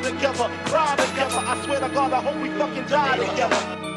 together, cry together. I swear to God, I hope we fucking die together.